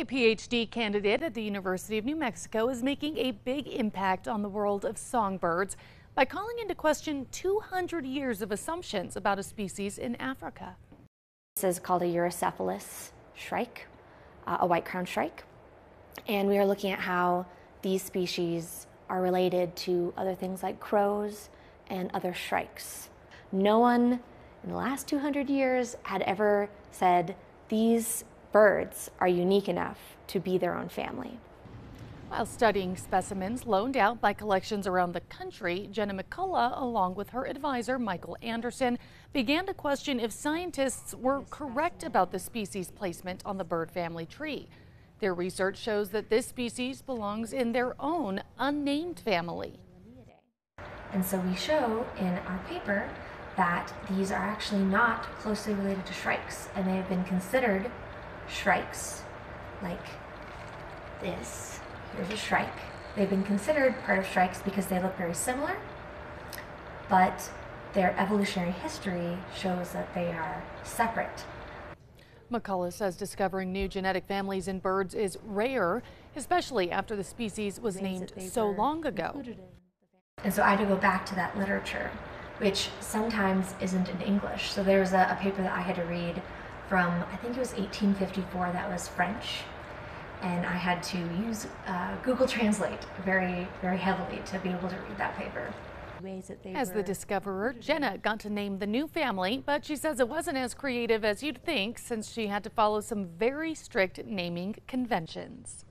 A PhD candidate at the University of New Mexico is making a big impact on the world of songbirds by calling into question 200 years of assumptions about a species in Africa. This is called a Eurocephalus shrike, uh, a white crowned shrike. And we are looking at how these species are related to other things like crows and other shrikes. No one in the last 200 years had ever said these birds are unique enough to be their own family. While studying specimens loaned out by collections around the country, Jenna McCullough, along with her advisor Michael Andersen, began to question if scientists were correct about the species placement on the bird family tree. Their research shows that this species belongs in their own unnamed family. And so we show in our paper that these are actually not closely related to shrikes, and they have been considered shrikes, like this. Here's a shrike. They've been considered part of shrikes because they look very similar, but their evolutionary history shows that they are separate. McCullough says discovering new genetic families in birds is rare, especially after the species was named so long ago. And so I had to go back to that literature, which sometimes isn't in English. So there was a, a paper that I had to read from, I think it was 1854, that was French. And I had to use uh, Google Translate very, very heavily to be able to read that paper. As the discoverer, Jenna got to name the new family, but she says it wasn't as creative as you'd think since she had to follow some very strict naming conventions.